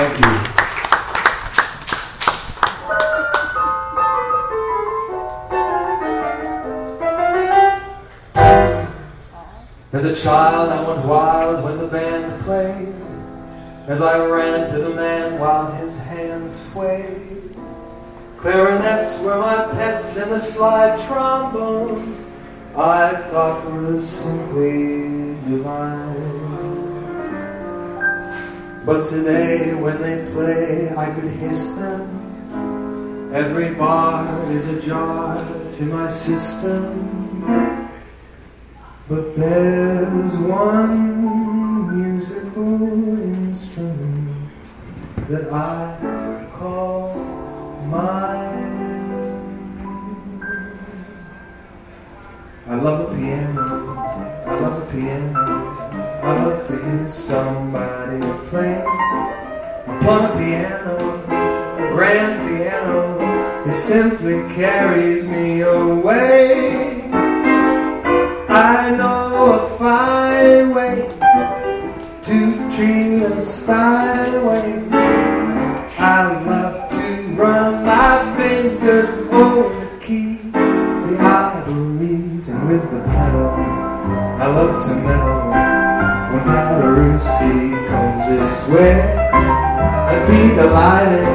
Thank you. As a child, I went wild when the band played. As I ran to the man while his hands swayed. Clarinets were my pets and the slide trombone I thought was simply divine. But today when they play, I could hiss them. Every bar is a jar to my system. But there's one musical instrument that I call mine. I love a piano, I love a piano. I love to hear somebody play upon a piano, a grand piano. It simply carries me away. I know a fine way to treat a steinway. I love to run my fingers over the keys, the ivories, and with the pedal. I love to meddle Paderewski comes this way. I'd be delighted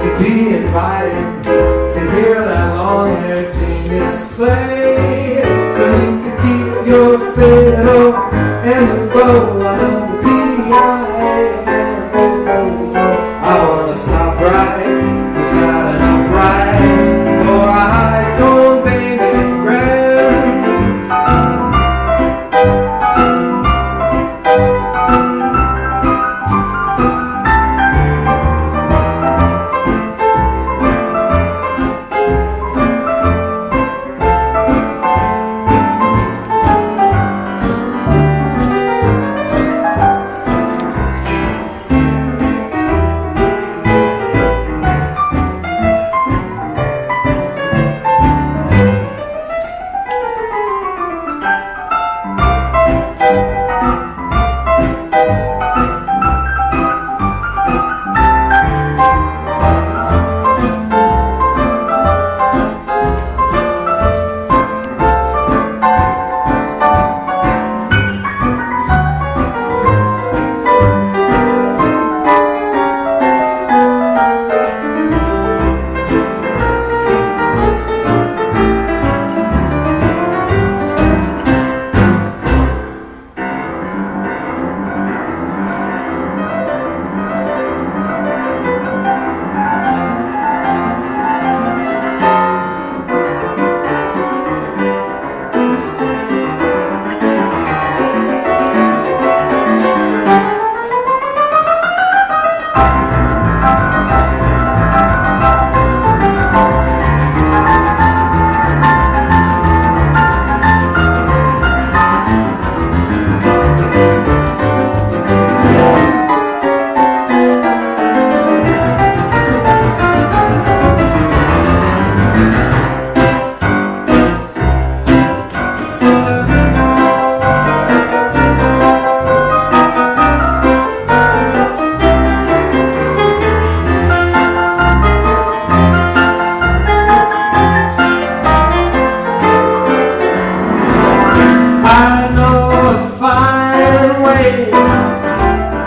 to be invited to hear that long-haired genius play.